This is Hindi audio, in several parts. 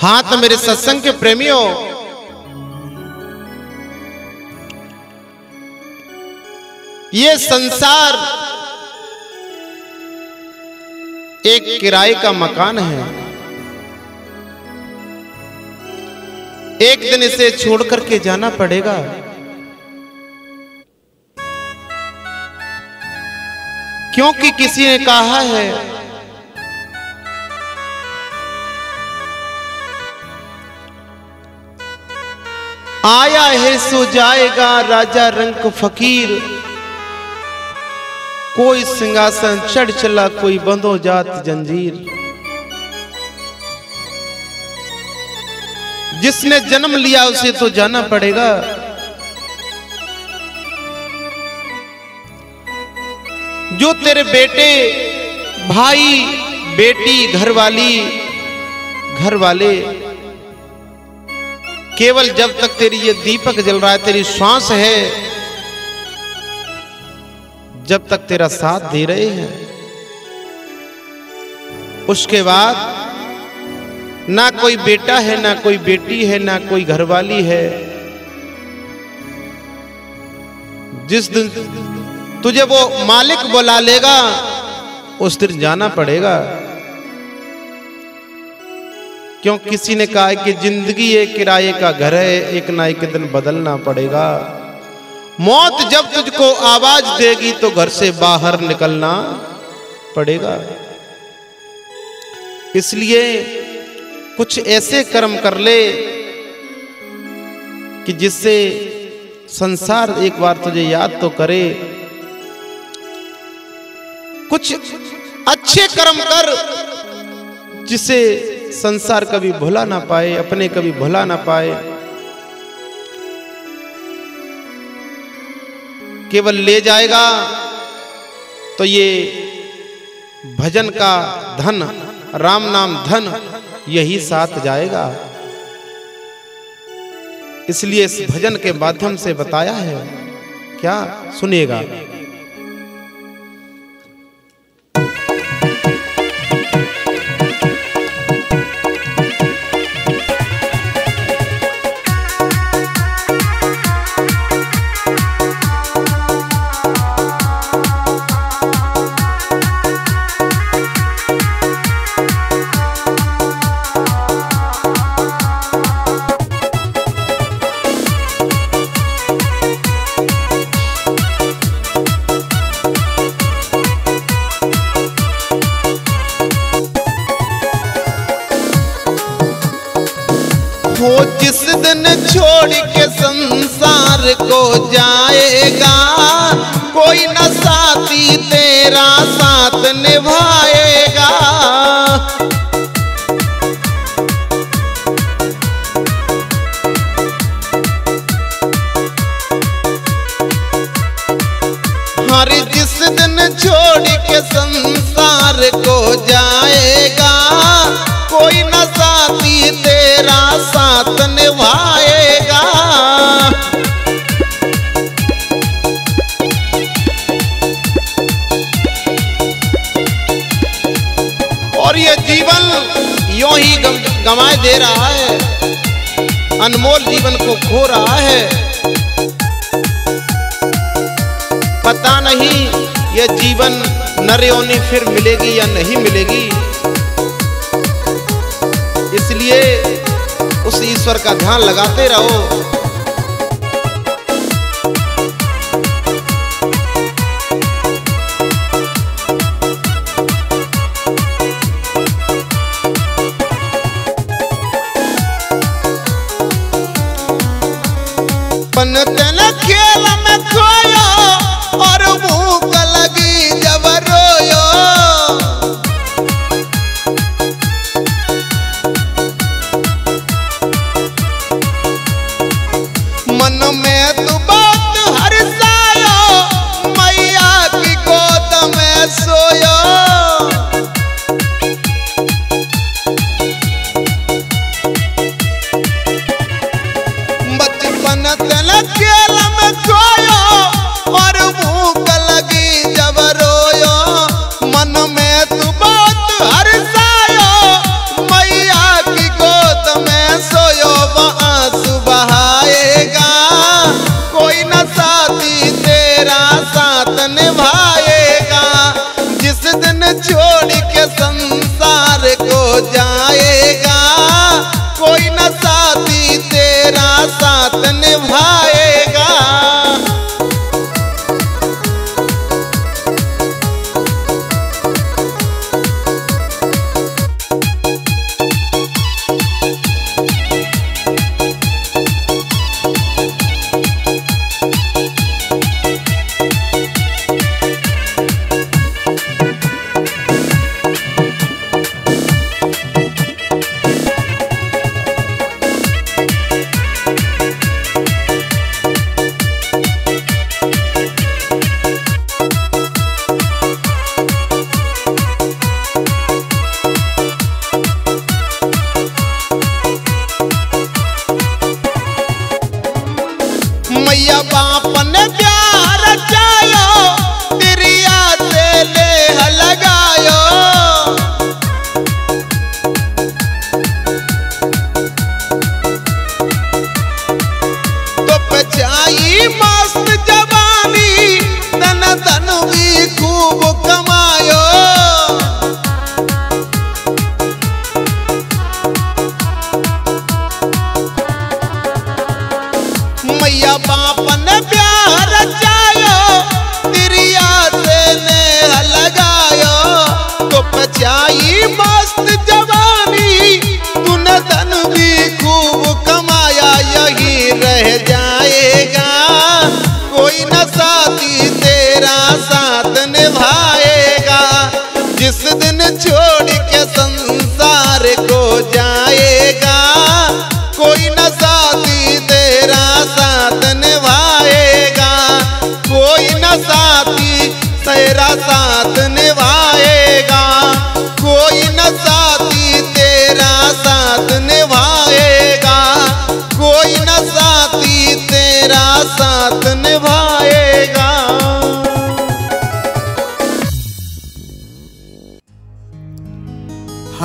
हाँ तो मेरे सत्संग के प्रेमियों। ये संसार एक किराए का मकान है। एक दिन इसे छोड़ करके जाना पड़ेगा। क्योंकि किसी ने कहा है आया है सो जाएगा राजा रंग फकीर। कोई सिंहासन चढ़ चला, कोई बंदो जात जंजीर। जिसने जन्म लिया, उसे तो जाना पड़ेगा। जो तेरे बेटे, भाई, बेटी, घरवाली घर वाले केवल जब तक तेरी ये दीपक जल रहा है तेरी श्वास है, जब तक तेरा साथ दे रहे हैं। उसके बाद ना कोई बेटा है, ना कोई बेटी है, ना कोई घरवाली है। जिस दिन तुझे वो मालिक बुला लेगा, उस दिन जाना पड़ेगा। क्यों किसी ने कहा कि ज़िंदगी एक किराए का घर है, एक ना एक दिन बदलना पड़ेगा। मौत जब तुझको आवाज़ देगी तो घर से बाहर निकलना पड़ेगा। इसलिए कुछ ऐसे कर्म कर ले कि जिससे संसार एक बार तुझे याद तो करे। कुछ अच्छे कर्म कर जिसे संसार कभी भुला ना पाए, अपने कभी भुला ना पाए। केवल ले जाएगा तो ये भजन का धन, राम नाम धन, यही साथ जाएगा। इसलिए इस भजन के माध्यम से बताया है, क्या सुनिएगा छोड़ के संसार को जाएगा। कोई न साथी तेरा साथ निभाएगा जीवन को खो रहा है। पता नहीं यह जीवन नरयोनी फिर मिलेगी या नहीं मिलेगी। इसलिए उस ईश्वर का ध्यान लगाते रहो। पन तेन खेल में खोया और भूख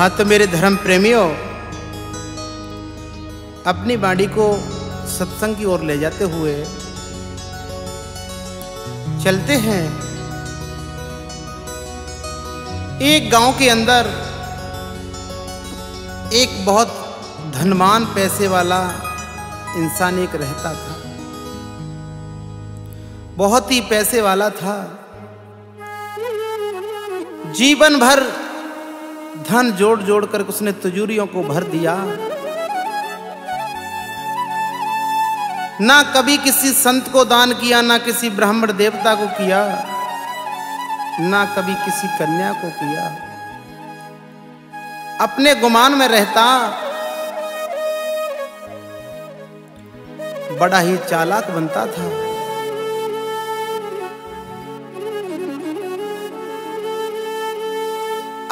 हाँ तो मेरे धर्म प्रेमियों, अपनी बाड़ी को सत्संग की ओर ले जाते हुए चलते हैं। एक गाँव के अंदर एक बहुत धनवान पैसे वाला इंसान एक रहता था। बहुत ही पैसे वाला था। जीवन भर धन जोड़ जोड़ कर उसने तिजोरियों को भर दिया। ना कभी किसी संत को दान किया, ना किसी ब्राह्मण देवता को किया, ना कभी किसी कन्या को किया। अपने गुमान में रहता, बड़ा ही चालाक बनता था।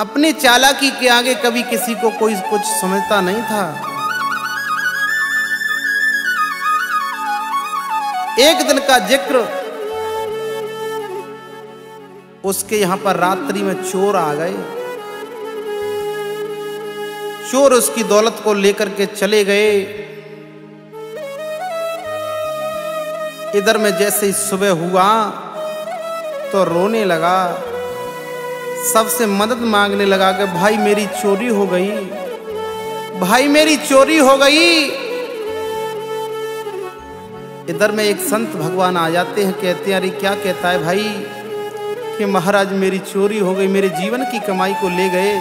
अपनी चालाकी के आगे कभी किसी को कोई कुछ समझता नहीं था। एक दिन का ज़िक्र, उसके यहाँ पर रात्रि में चोर आ गए। चोर उसकी दौलत को लेकर के चले गए। इधर में जैसे ही सुबह हुआ तो रोने लगा। सबसे मदद मांगने लगा कि भाई मेरी चोरी हो गई। भाई मेरी चोरी हो गई। इधर में एक संत भगवान आ जाते हैं, कहते हैं, अरे क्या कहता है भाई कि महाराज मेरी चोरी हो गई, मेरे जीवन की कमाई को ले गए?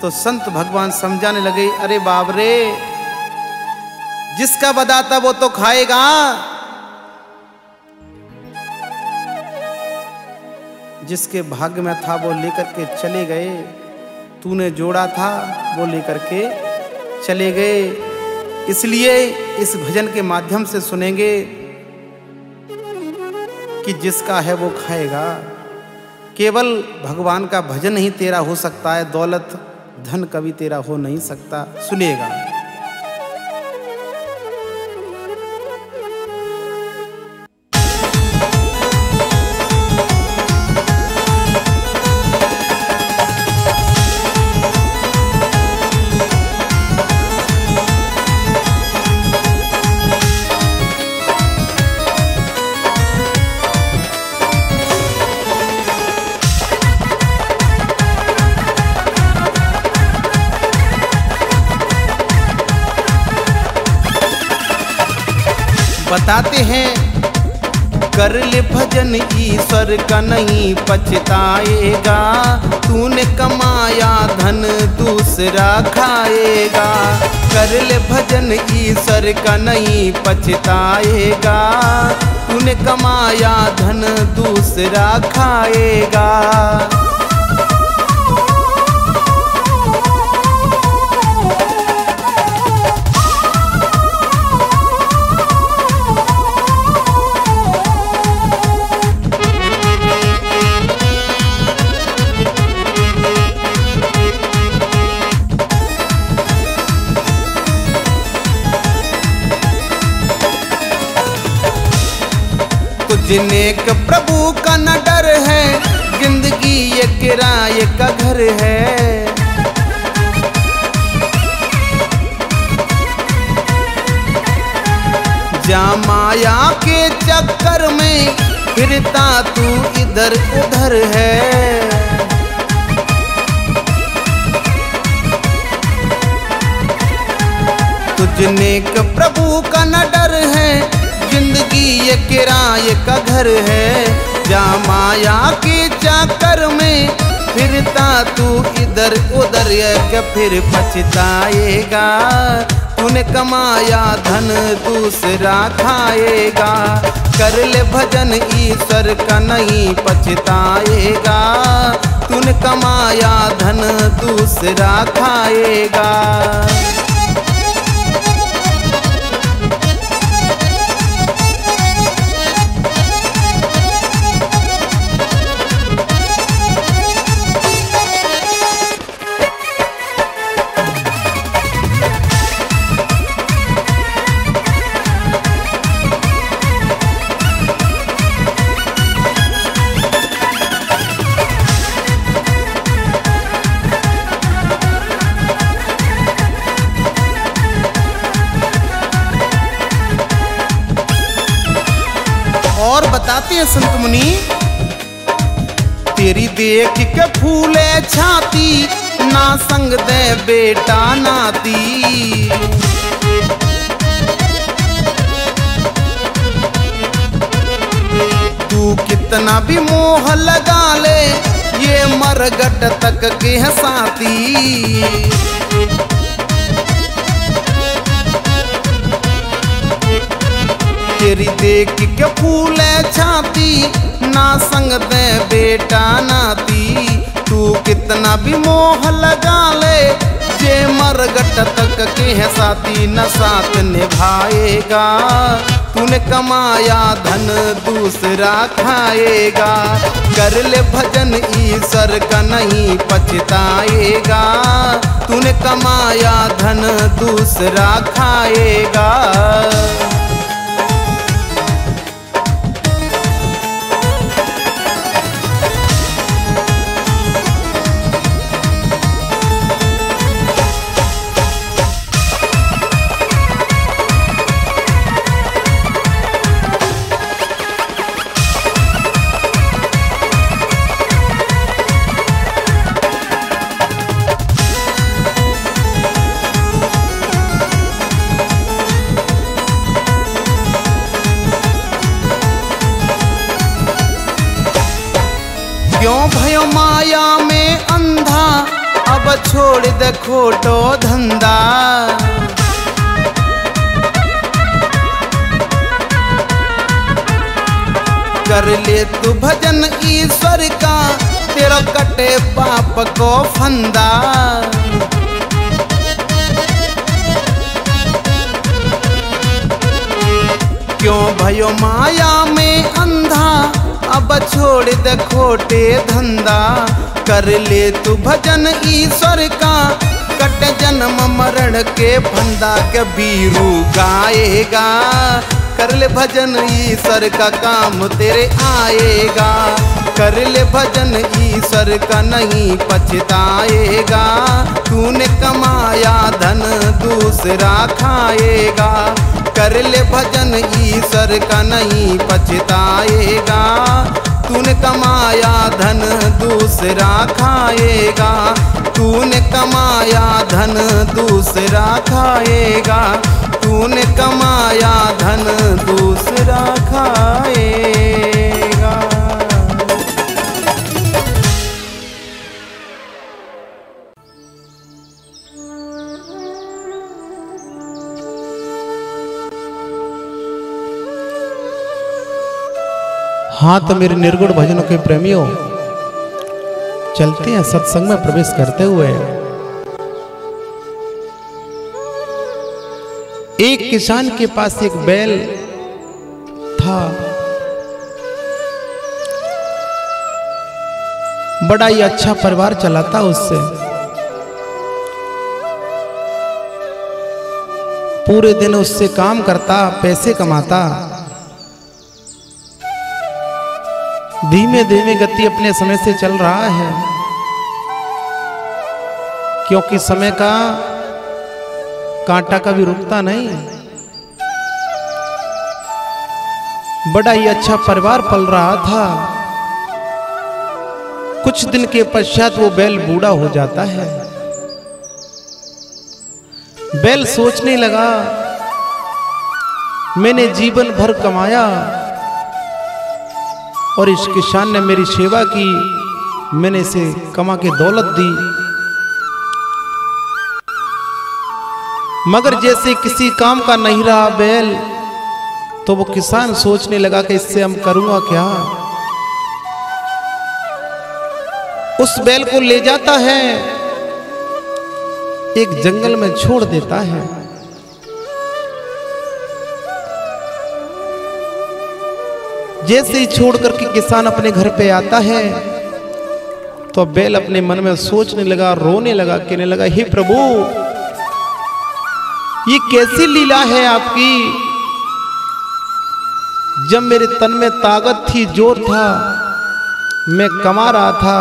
तो संत भगवान समझाने लगे, अरे बाबरे जिसका बदाता वो तो खाएगा। जिसके भाग्य में था वो लेकर के चले गए। तूने जोड़ा था, वो लेकर के चले गए। इसलिए इस भजन के माध्यम से सुनेंगे कि जिसका है वो खाएगा। केवल भगवान का भजन ही तेरा हो सकता है, दौलत, धन कभी तेरा हो नहीं सकता। सुनेगा बताते हैं। कर ले भजन ईश्वर का नहीं पछताएगा। तूने कमाया धन, दूसरा खाएगा। कर ले भजन ईश्वर का नहीं पछताएगा। तूने कमाया धन, दूसरा खाएगा। एक प्रभु का न डर है, ज़िंदगी ये किराए का घर है। जा माया के चक्कर में फिरता तू इधर उधर है। तुझने प्रभु का न डर है ज़िंदगी ये किराए का घर है। जा माया के चाकर में फिरता तू इधर उधर के फिर पछताएगा? तूने कमाया धन, दूसरा खाएगा। कर ले भजन, ईश्वर का नहीं पछताएगा। तूने कमाया धन, दूसरा खाएगा। हैं संत मुनि। तेरी देख के फूले छाती, ना संग दे बेटा नाती। तू कितना भी मोह लगा ले, ये मरगट तक के साथी। तेरी देख के फूले छाती, ना संग दे बेटा नाती। तू कितना भी मोह लगा ले, जे मरगट तक के है साथी, न साथ निभाएगा। तूने कमाया धन, दूसरा खाएगा। कर ले भजन, ईश्वर का नहीं पछताएगा। तूने कमाया धन, दूसरा खाएगा। छोड़ दे खोटो धंधा। कर ले तू भजन ईश्वर का, तेरा कटे पाप को फंदा। क्यों भयो माया में अंधा? अब छोड़ दे खोटे धंधा। कर ले तू भजन ईश्वर का। कट जन्म मरण के फंदा के बीरू गाएगा कर ले भजन ईश्वर का काम तेरे आएगा। कर ले भजन ईश्वर का नहीं पछताएगा। तूने कमाया धन दूसरा खाएगा। कर ले भजन ईश्वर का नहीं पछताएगा। तूने कमाया धन दूसरा खाएगा। तूने कमाया धन दूसरा खाएगा। तूने कमाया धन दूसरा खाएगा हाँ तो मेरे निर्गुण भजनों के प्रेमियों, चलते हैं सत्संग में प्रवेश करते हुए। एक किसान के पास एक बैल था। बड़ा ही अच्छा परिवार चलाता उससे। पूरे दिन उससे काम करता, पैसे कमाता। धीमे धीमे गति अपने समय से चल रहा है। क्योंकि समय का कांटा कभी रुकता नहीं। बड़ा ही अच्छा परिवार पल रहा था। कुछ दिन के पश्चात वो बैल बूढ़ा हो जाता है। बैल सोचने लगा, मैंने जीवन भर कमाया और इस किसान ने मेरी सेवा की। मैंने इसे कमा के दौलत दी। मगर जैसे किसी काम का नहीं रहा बैल तो वो किसान सोचने लगा कि इससे हम करूँगा क्या? उस बैल को ले जाता है, एक जंगल में छोड़ देता है। जैसे ही छोड़ करके किसान अपने घर पे आता है तो बैल अपने मन में सोचने लगा, रोने लगा, कहने लगा, हे प्रभु, ये कैसी लीला है आपकी? जब मेरे तन में ताकत थी, ज़ोर था, मैं कमा रहा था,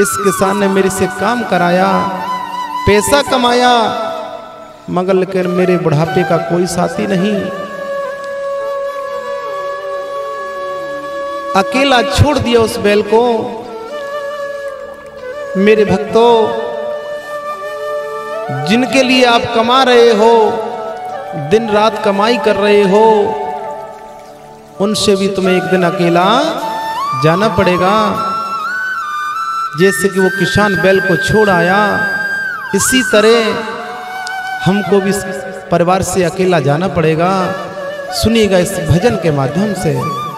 इस किसान ने मेरे से काम कराया, पैसा कमाया, मगर लेकिन मेरे बुढ़ापे का कोई साथी नहीं। अकेला छोड़ दिया उस बैल को। मेरे भक्तों, जिनके लिए आप कमा रहे हो, दिन रात कमाई कर रहे हो, उनसे भी तुम्हें एक दिन अकेला जाना पड़ेगा। जैसे कि वो किसान बैल को छोड़ आया, इसी तरह हमको भी परिवार से अकेला जाना पड़ेगा। सुनिएगा इस भजन के माध्यम से।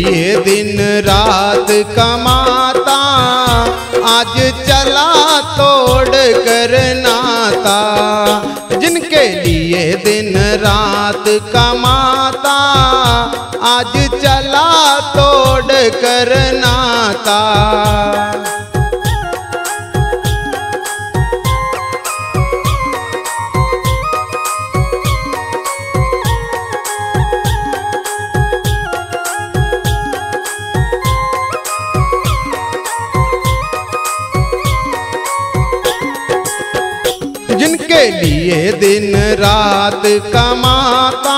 लिए दिन रात कमाता आज चला तोड़ कर नाता। जिनके लिए दिन रात कमाता आज चला तोड़ कर नाता। दिन रात कमाता,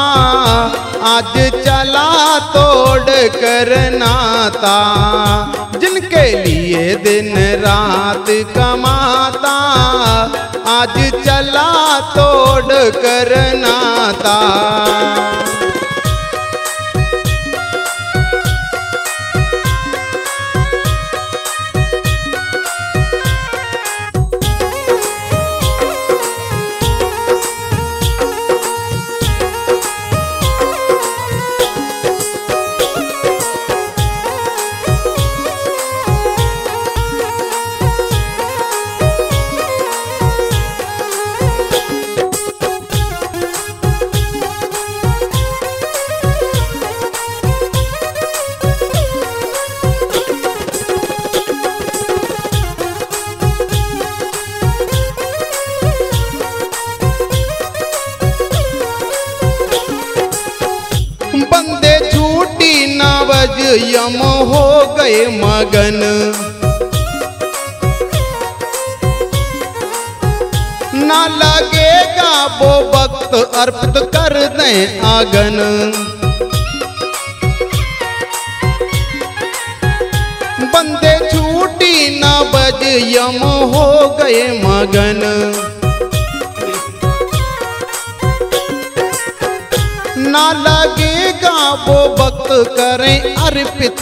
आज चला तोड़ कर नाता। जिनके लिए दिन रात कमाता, आज चला तोड़ कर नाता।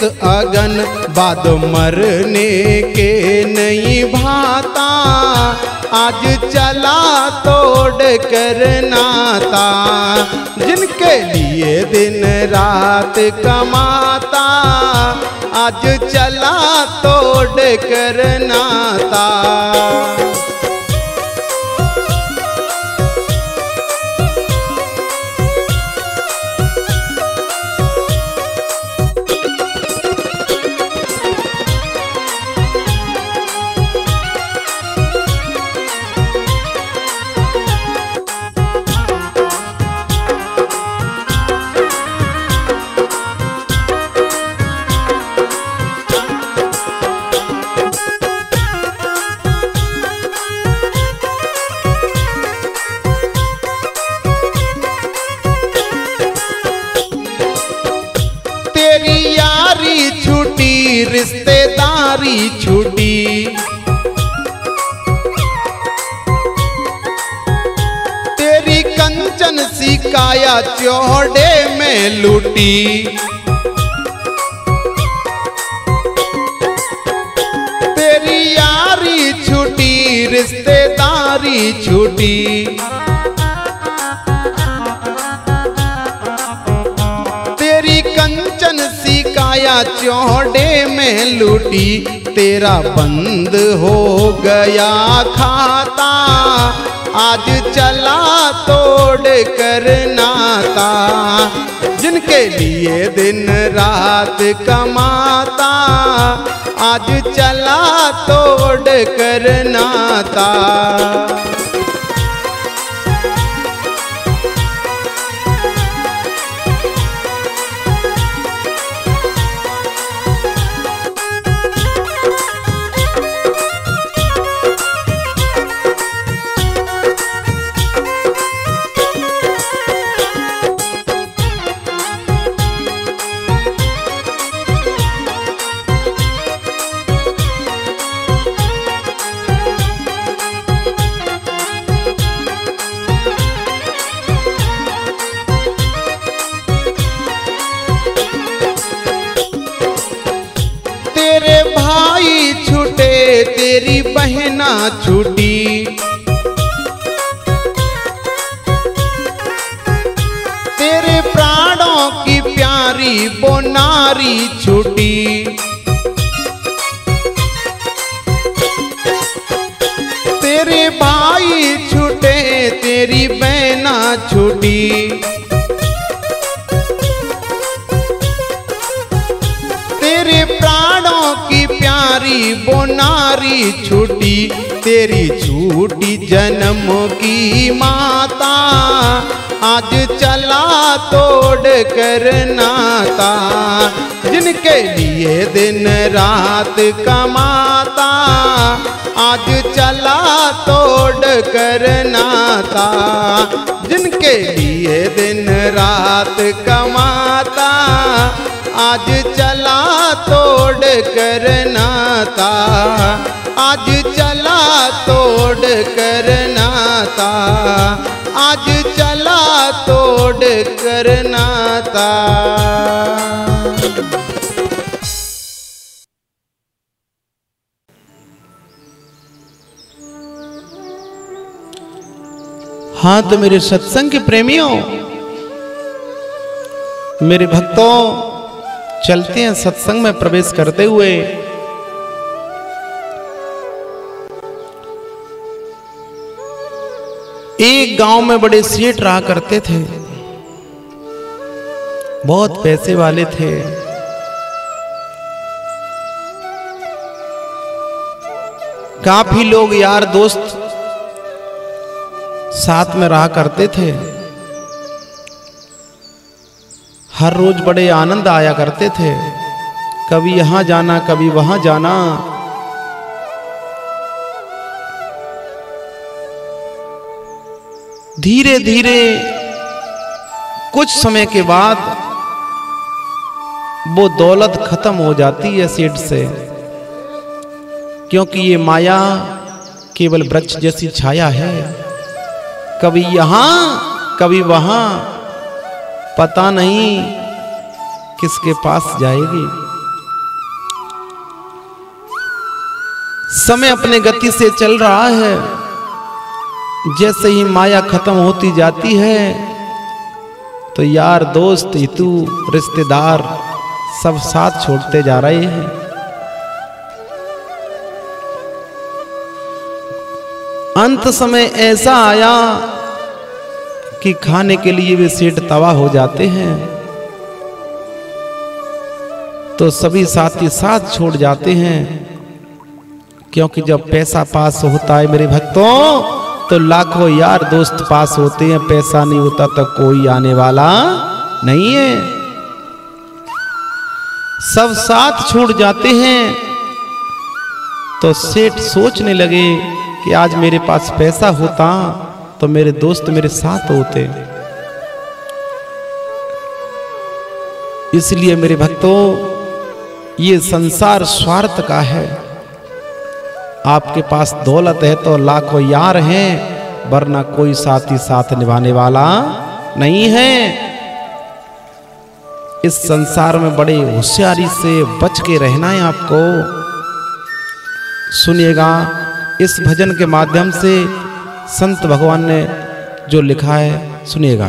अगन बाद मरने के नहीं भाता। आज चला तोड़ कर नाता। जिनके लिए दिन रात कमाता। आज चला तोड़ कर नाता। लूटी तेरी यारी छूटी, रिश्तेदारी छूटी। तेरी कंचन सी काया चौड़े में लूटी, तेरा बंद हो गया खाता। आज चला तोड़ कर नाता, जिनके लिए दिन रात कमाता। आज चला तोड़ कर नाता। छूटी। तेरे प्राणों की प्यारी वो नारी छूटी। तेरे भाई छूटे तेरी बहना छूटी। प्यारी वो नारी छूटी, तेरी छूटी जन्म की माता। आज चला तोड़ कर नाता, जिनके लिए दिन रात कमाता। आज चला तोड़ कर नाता, जिनके लिए दिन रात कमाता। आज चला तोड़ कर नाता। आज चला तोड़ कर नाता। आज चला तोड़ कर नाता। हाँ तो मेरे सत्संग के प्रेमियों, मेरे भक्तों चलते हैं, सत्संग में प्रवेश करते हुए। एक गाँव में बड़े सेठ रहा करते थे। बहुत पैसे वाले थे। काफ़ी लोग यार दोस्त साथ में रहा करते थे। हर रोज बड़े आनंद आया करते थे। कभी यहाँ जाना, कभी वहाँ जाना। धीरे धीरे कुछ समय के बाद, वो दौलत खत्म हो जाती है सेठ से। क्योंकि ये माया केवल वृक्ष जैसी छाया है। कभी यहाँ, कभी वहाँ। पता नहीं किसके पास जाएगी। समय अपने गति से चल रहा है। जैसे ही माया खत्म होती जाती है तो यार, दोस्त हितू रिश्तेदार सब साथ छोड़ते जा रहे हैं। अंत समय ऐसा आया कि खाने के लिए वे सेठ तवा हो जाते हैं। तो सभी साथी साथ छोड़ जाते हैं, क्योंकि जब पैसा पास होता है मेरे भक्तों तो लाखों यार दोस्त पास होते हैं, पैसा नहीं होता तो कोई आने वाला नहीं है। सब साथ छूट जाते हैं तो सेठ सोचने लगे कि आज मेरे पास पैसा होता तो मेरे दोस्त मेरे साथ होते। इसलिए मेरे भक्तों, ये संसार स्वार्थ का है। आपके पास दौलत है तो लाखों यार हैं, वरना कोई साथी साथ निभाने वाला नहीं है। इस संसार में बड़े होशियारी से बच के रहना है आपको। सुनिएगा, इस भजन के माध्यम से संत भगवान ने जो लिखा है सुनिएगा।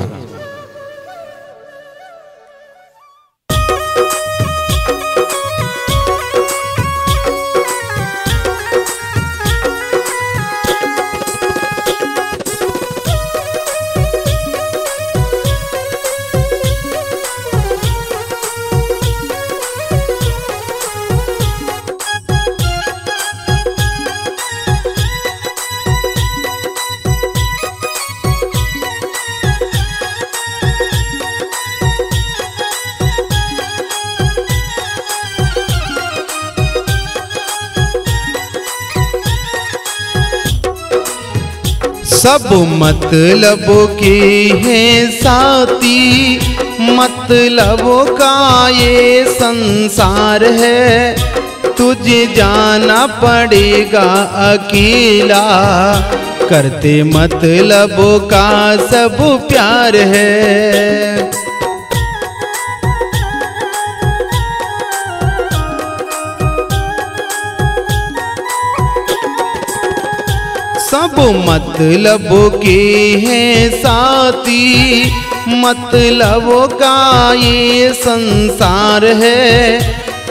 सब मतलब के हैं साथी। मतलब का ये संसार है। तुझे जाना पड़ेगा अकेला। करते मतलब का सब प्यार है। सब मतलब के हैं साथी। मतलब का ये संसार है।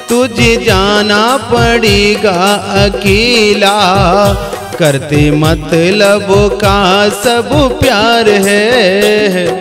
तुझे जाना पड़ेगा अकेला। करते मतलब का सब प्यार है।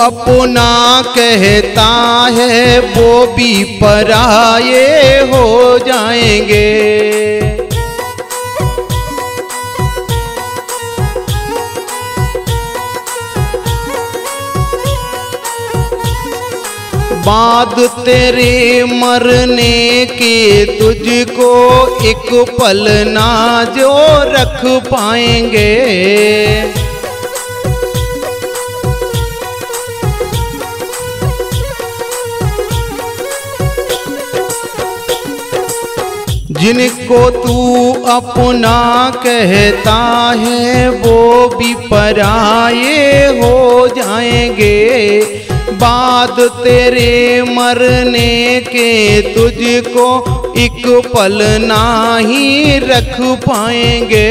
अपना कहता है, वो भी पराये हो जाएँगे। बाद तेरे मरने के तुझको एक पल ना जो रख पाएँगे। जिनको तू अपना कहता है, वो भी पराये हो जाएँगे। बाद तेरे मरने के तुझको एक पल ना ही रख पाएँगे।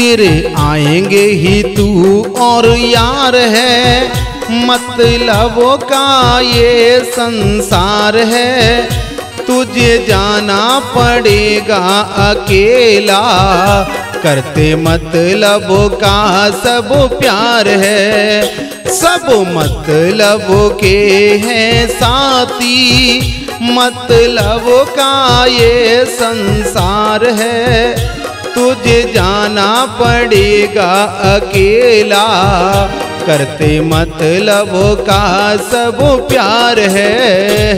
तेरे आएँगे ही तू और यार है। मतलब का ये संसार है। तुझे जाना पड़ेगा अकेला। करते मतलब का सब प्यार है। सब मतलब के हैं साथी। मतलब का ये संसार है। तुझे जाना पड़ेगा अकेला। करते मतलब का सब प्यार है।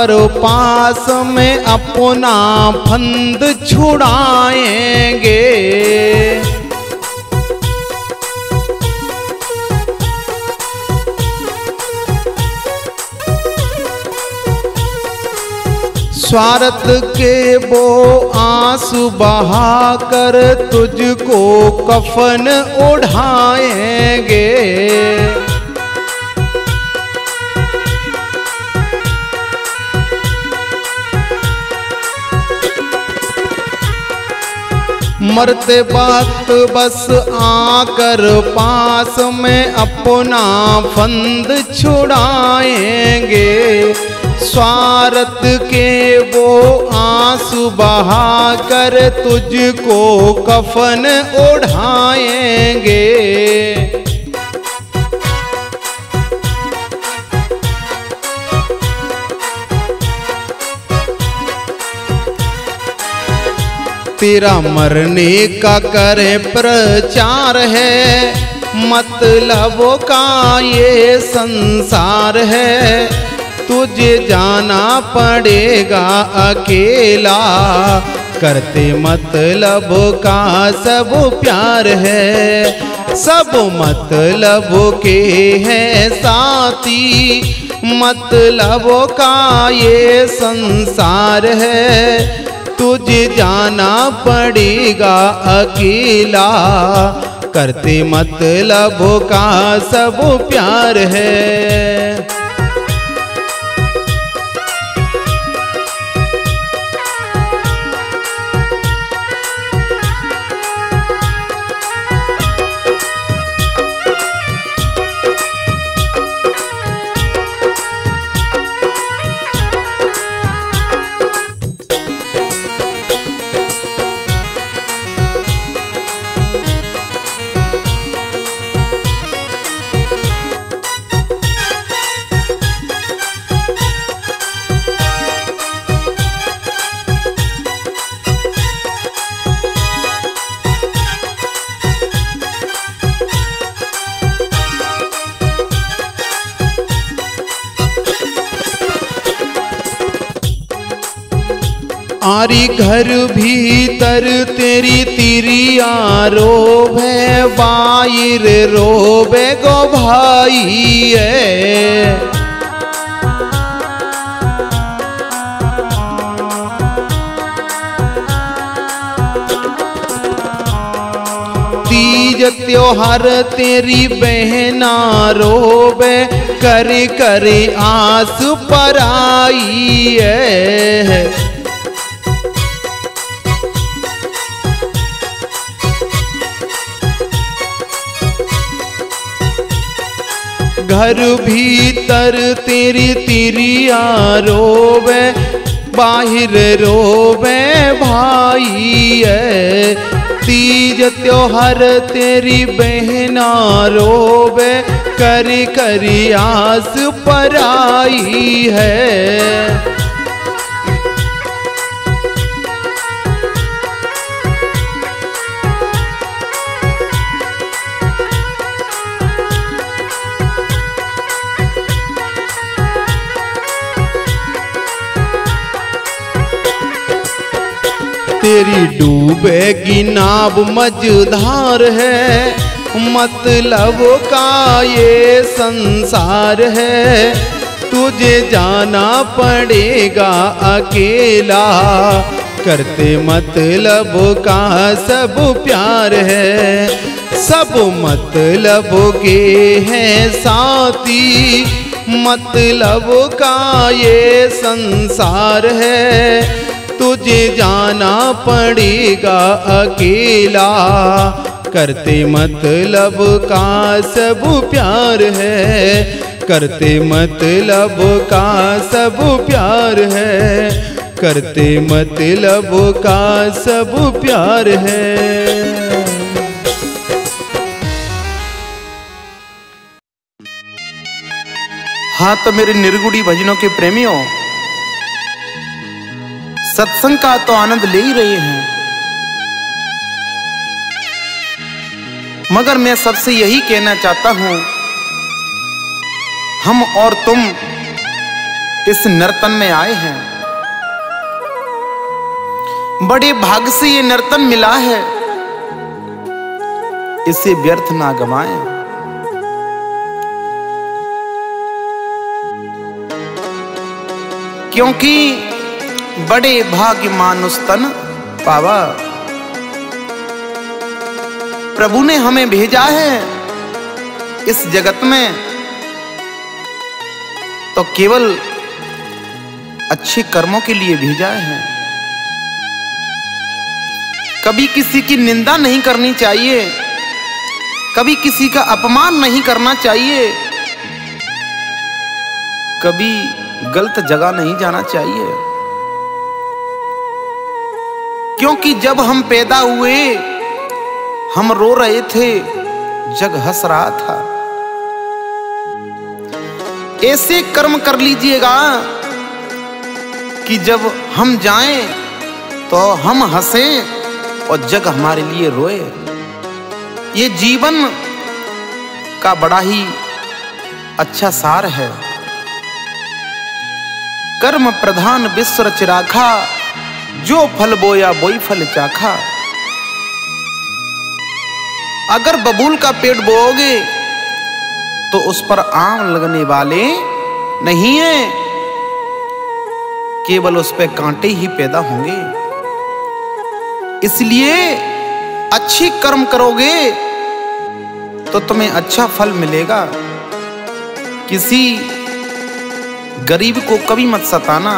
आकर पास में अपना फंद छुड़ाएँगे। स्वार्थ के वो आँसू बहा कर तुझको कफन उड़ाएँगे मरते वक्त बस आकर पास में अपना फंद छुड़ाएँगे। स्वार्थ के वो आँसू बहा कर तुझको कफन ओढ़ाएँगे तेरा मरने का करे प्रचार है। मतलब का ये संसार है। तुझे जाना पड़ेगा अकेला। करते मतलब का सब प्यार है। सब मतलब के हैं साथी। मतलब का ये संसार है। तुझे जाना पड़ेगा अकेला। करते मतलब का सब प्यार है। आरी घर भीतर तेरी तिरिया रोवे बाहिर रोवे गो भाई है। तीज त्योहार तेरी बहना रोबे कर कर आस पर आई है। घर भीतर तेरी तिरिया रोवे, बाहिर रोवे, भाई है। तीज त्योहार तेरी बहना रोवे, करी करी आस पर आई है। तेरी डूबेगी नाव मझधार है। मतलब का ये संसार है। तुझे जाना पड़ेगा अकेला। करते मतलब का सब प्यार है। सब मतलब के हैं साथी। मतलब का ये संसार है। तुझे जाना पड़ेगा अकेला। करते मतलब का सब प्यार है। करते मतलब का सब प्यार है। करते मतलब का सब प्यार है। हाँ तो मेरे निर्गुड़ी भजनों के प्रेमियों सत्संग का तो आनंद ले ही रहे हैं। मगर मैं सबसे यही कहना चाहता हूँ, हम और तुम इस नर्तन में आए हैं। बड़े भाग से ये नर्तन मिला है। इसे व्यर्थ ना गमाएँ क्योंकि बड़े भाग्य मानुस तन पावा। प्रभु ने हमें भेजा है इस जगत में। तो केवल अच्छे कर्मों के लिए भेजा है। कभी किसी की निंदा नहीं करनी चाहिए। कभी किसी का अपमान नहीं करना चाहिए। कभी गलत जगह नहीं जाना चाहिए। क्योंकि जब हम पैदा हुए, हम रो रहे थे, जग हंस रहा था। ऐसे कर्म कर लीजिएगा कि जब हम जाएँ तो हम हंसे और जग हमारे लिए रोए। ये जीवन का बड़ा ही अच्छा सार है। कर्म प्रधान विश्व रच राखा जो फल बोया बोई फल चाखा। अगर बबूल का पेड़ बोओगे तो उस पर आम लगने वाले नहीं है। केवल उस पर कांटे ही पैदा होंगे। इसलिए अच्छी कर्म करोगे तो तुम्हें अच्छा फल मिलेगा। किसी गरीब को कभी मत सताना।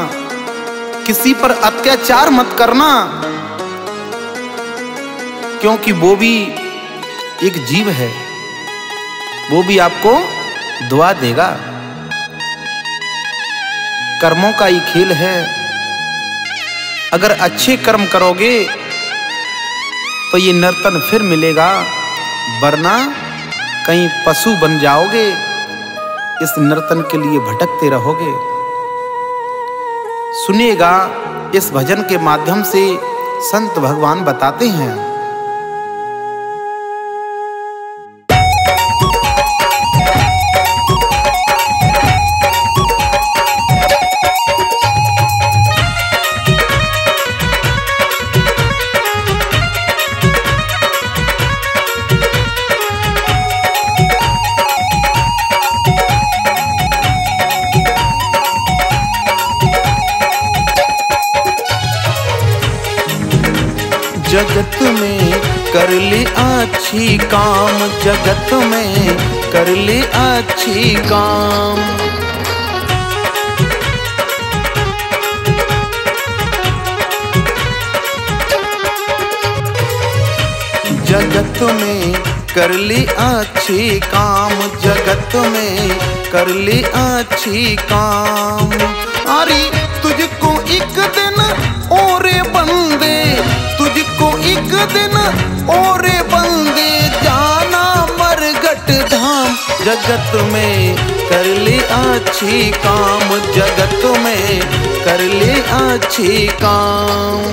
किसी पर अत्याचार मत करना। क्योंकि वो भी एक जीव है। वो भी आपको दुआ देगा। कर्मों का ही खेल है। अगर अच्छे कर्म करोगे तो ये नर्तन फिर मिलेगा, वरना कहीं पशु बन जाओगे। इस नर्तन के लिए भटकते रहोगे। सुनिएगा इस भजन के माध्यम से संत भगवान बताते हैं। अच्छी काम, जगत में कर ली अच्छी काम। अरे, तुझको एक दिन और बंदे, तुझको एक दिन और बंदे, जाना मरगट धाम। जगत में कर ली अच्छी काम, जगत में कर ली अच्छी काम।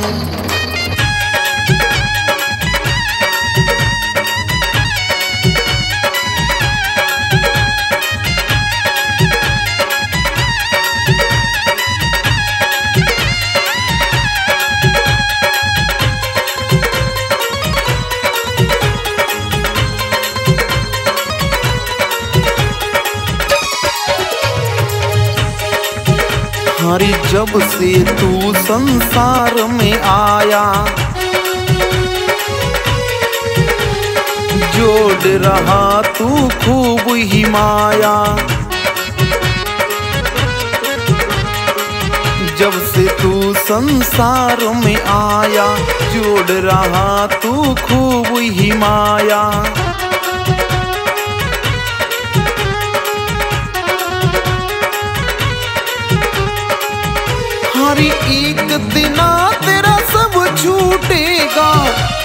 जब से तू संसार में आया जोड़ रहा तू खूब ही माया। जब से तू संसार में आया जोड़ रहा तू खूब ही माया। हरी एक दिना तेरा सब छूटेगा।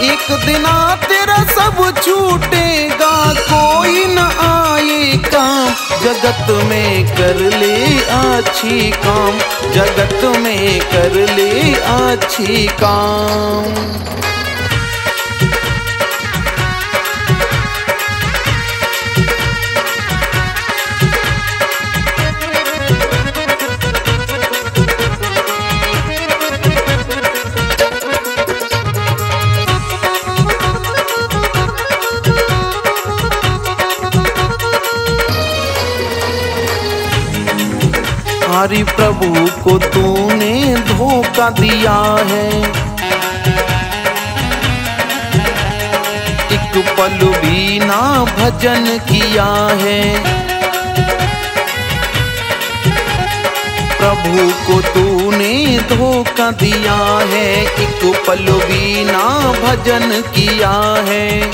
एक दिना तेरा सब छूटेगा। कोई न आए काम, जगत में कर ले अच्छी काम, जगत में कर ले अच्छी काम। हरि प्रभु को तूने धोखा दिया है। एक पल भी ना भजन किया है। प्रभु को तूने धोखा दिया है। एक पल भी ना भजन किया है।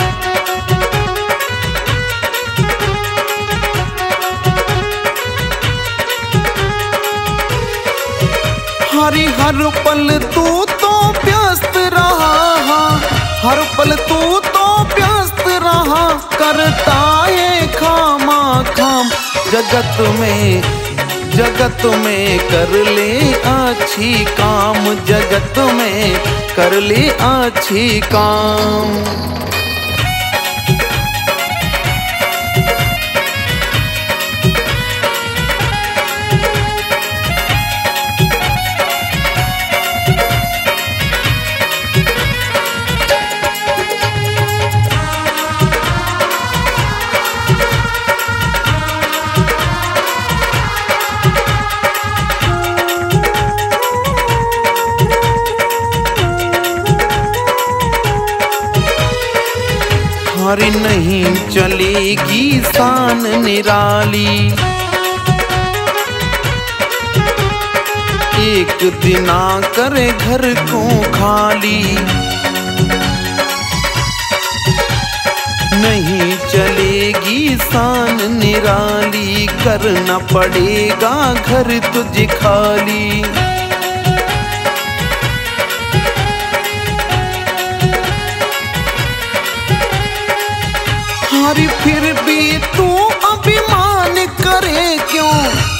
हरि हर पल तू तो व्यस्त रहा। हर पल तू तो व्यस्त रहा। करता है खामा खाम जगत में जगत में कर ले अच्छी काम। जगत में कर ले अच्छी काम। नहीं चलेगी शान निराली। एक दिन आकर घर को खाली। नहीं चलेगी शान निराली, करना पड़ेगा घर तुझे खाली। हरी फिर भी तू अभिमान करे क्यों?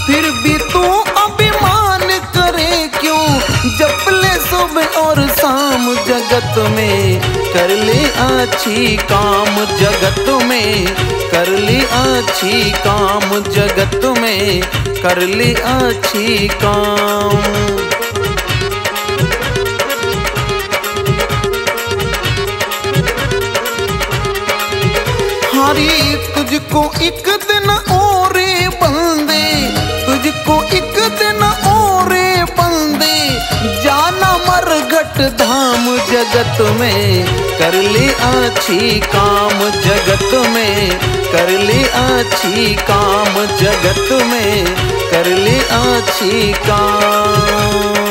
फिर भी तू अभिमान करे क्यों? जब ले सुबह और शाम जगत में, कर ले अच्छी काम जगत में, कर ले अच्छी काम जगत में, कर ले अच्छी काम। तुझको एक दिन और बंदे, तुझको एक दिन और बंदे, जाना मरघट धाम जगत में, कर ली अच्छी काम जगत में, कर ली अच्छी काम जगत में, कर ली अच्छी काम।